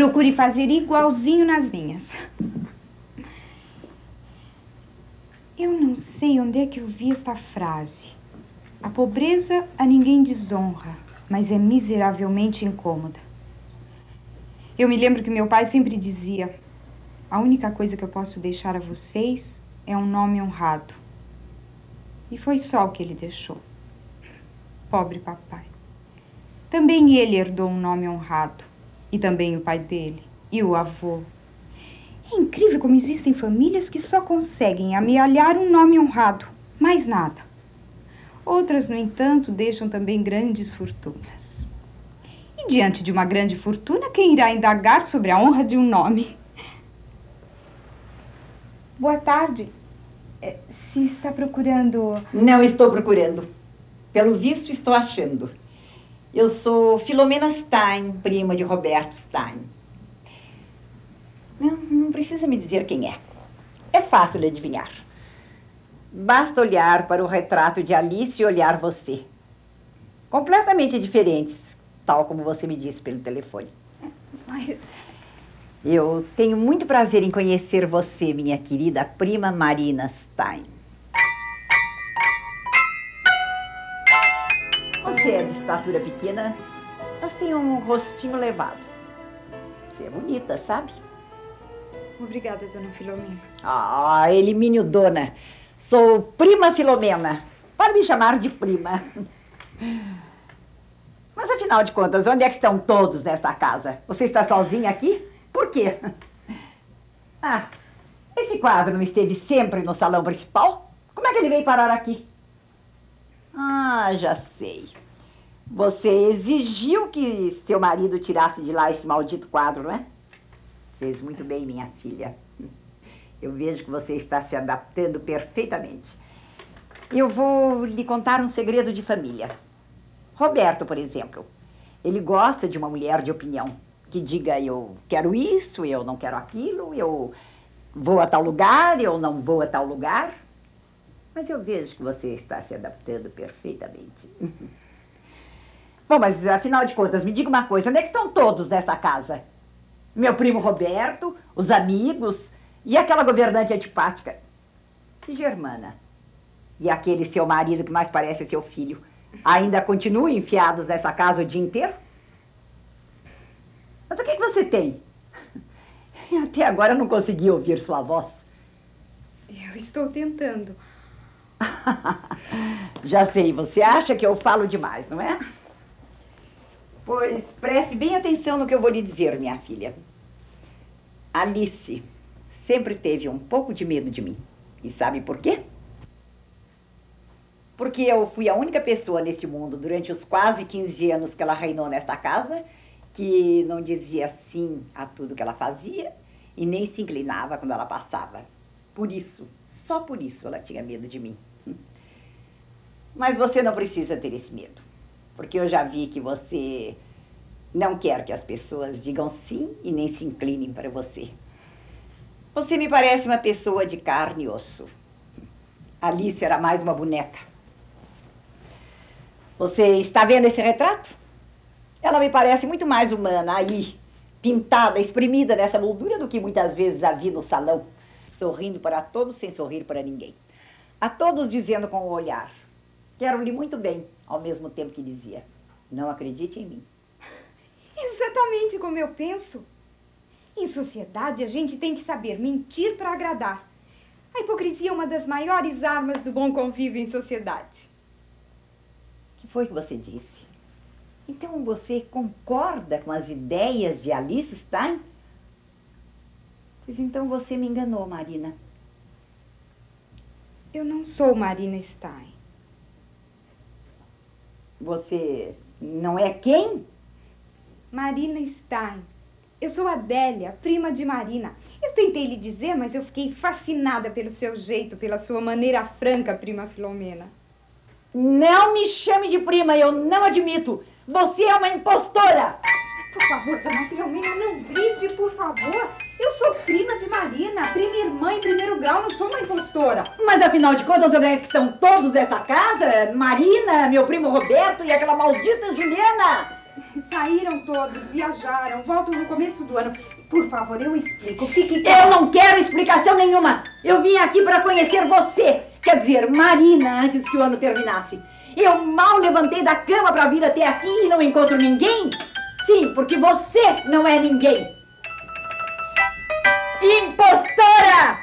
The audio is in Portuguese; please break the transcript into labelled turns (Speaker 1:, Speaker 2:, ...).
Speaker 1: Procure fazer igualzinho nas minhas. Eu não sei onde é que eu vi esta frase. A pobreza a ninguém desonra, mas é miseravelmente incômoda. Eu me lembro que meu pai sempre dizia: a única coisa que eu posso deixar a vocês é um nome honrado. E foi só o que ele deixou. Pobre papai. Também ele herdou um nome honrado. E também o pai dele. E o avô. É incrível como existem famílias que só conseguem amealhar um nome honrado. Mais nada. Outras, no entanto, deixam também grandes fortunas. E diante de uma grande fortuna, quem irá indagar sobre a honra de um nome? Boa tarde. É, se está procurando.
Speaker 2: Não estou procurando. Pelo visto, estou achando. Eu sou Filomena Stein, prima de Roberto Stein. Não, não precisa me dizer quem é. É fácil de adivinhar. Basta olhar para o retrato de Alice e olhar você. Completamente diferentes, tal como você me disse pelo telefone.
Speaker 1: Ai,
Speaker 2: Eu tenho muito prazer em conhecer você, minha querida prima Marina Stein. Você é de estatura pequena, mas tem um rostinho levado. Você é bonita, sabe?
Speaker 1: obrigada, dona Filomena.
Speaker 2: Ah, elimine o dona. Sou prima Filomena. Para me chamar de prima. Mas afinal de contas, onde é que estão todos nesta casa? Você está sozinha aqui? Por quê? Ah, esse quadro não esteve sempre no salão principal? Como é que ele veio parar aqui? Ah, já sei. Você exigiu que seu marido tirasse de lá esse maldito quadro, não é? Fez muito bem, minha filha. Eu vejo que você está se adaptando perfeitamente. Eu vou lhe contar um segredo de família. Roberto, por exemplo, ele gosta de uma mulher de opinião que diga eu quero isso, eu não quero aquilo, eu vou a tal lugar, eu não vou a tal lugar. Mas eu vejo que você está se adaptando perfeitamente. Bom, mas afinal de contas, me diga uma coisa: onde é que estão todos nesta casa? Meu primo Roberto, os amigos e aquela governante antipática. E Germana? E aquele seu marido que mais parece seu filho? Ainda continuam enfiados nessa casa o dia inteiro? Mas o que, que você tem? Até agora eu não consegui ouvir sua voz.
Speaker 1: Eu estou tentando.
Speaker 2: Já sei, você acha que eu falo demais, não é? Pois preste bem atenção no que eu vou lhe dizer, minha filha. Alice sempre teve um pouco de medo de mim. E sabe por quê? Porque eu fui a única pessoa neste mundo, durante os quase 15 anos que ela reinou nesta casa, que não dizia sim a tudo que ela fazia e nem se inclinava quando ela passava. Por isso, só por isso ela tinha medo de mim. Mas você não precisa ter esse medo, porque eu já vi que você não quer que as pessoas digam sim e nem se inclinem para você. Você me parece uma pessoa de carne e osso. Alice era mais uma boneca. Você está vendo esse retrato? Ela me parece muito mais humana aí, pintada, exprimida nessa moldura do que muitas vezes a vi no salão, sorrindo para todos sem sorrir para ninguém. A todos dizendo com o olhar: Quero-lhe muito bem, ao mesmo tempo que dizia: Não acredite em mim.
Speaker 1: Exatamente como eu penso. Em sociedade, a gente tem que saber mentir para agradar. A hipocrisia é uma das maiores armas do bom convívio em sociedade.
Speaker 2: O que foi que você disse? Então você concorda com as ideias de Alice Stein? Pois então você me enganou, Marina.
Speaker 1: Eu não sou Marina Stein.
Speaker 2: Você não é quem?
Speaker 1: Marina Stein. Eu sou Adélia, prima de Marina. Eu tentei lhe dizer, mas eu fiquei fascinada pelo seu jeito, pela sua maneira franca, prima Filomena.
Speaker 2: Não me chame de prima, eu não admito. Você é uma impostora.
Speaker 1: Por favor, dona Filomena, não grite, por favor. Eu sou prima de Marina, prima irmã em primeiro grau, não sou uma impostora.
Speaker 2: Mas afinal de contas, onde é que estão todos nessa casa? Marina, meu primo Roberto e aquela maldita Juliana.
Speaker 1: Saíram todos, viajaram, voltam no começo do ano. Por favor, eu explico. Fique
Speaker 2: Eu não quero explicação nenhuma. Eu vim aqui para conhecer você. Quer dizer, Marina, antes que o ano terminasse. Eu mal levantei da cama para vir até aqui e não encontro ninguém? Sim, porque você não é ninguém. Impostora!